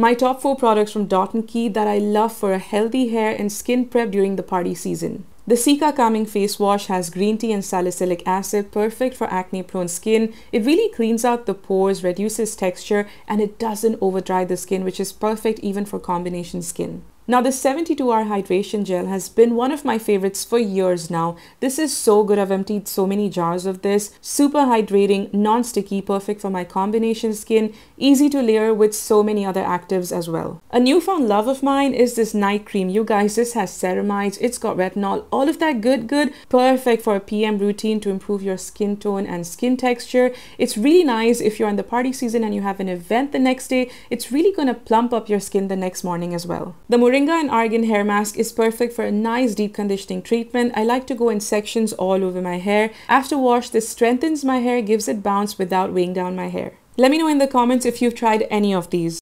My top 4 products from Dot & Key that I love for a healthy hair and skin prep during the party season. The Cica Calming Face Wash has green tea and salicylic acid, perfect for acne prone skin. It really cleans out the pores, reduces texture, and it doesn't over dry the skin, which is perfect even for combination skin. Now the 72 hour hydration gel has been one of my favorites for years now. This is so good. I've emptied so many jars of this. Super hydrating, non-sticky, perfect for my combination skin, easy to layer with so many other actives as well. A newfound love of mine is this night cream. You guys, this has ceramides, it's got retinol, all of that good, good. Perfect for a PM routine to improve your skin tone and skin texture. It's really nice if you're in the party season and you have an event the next day. It's really gonna plump up your skin the next morning as well. The Moringa and Argan hair mask is perfect for a nice deep conditioning treatment. I like to go in sections all over my hair. After wash, this strengthens my hair, gives it bounce without weighing down my hair. Let me know in the comments if you've tried any of these.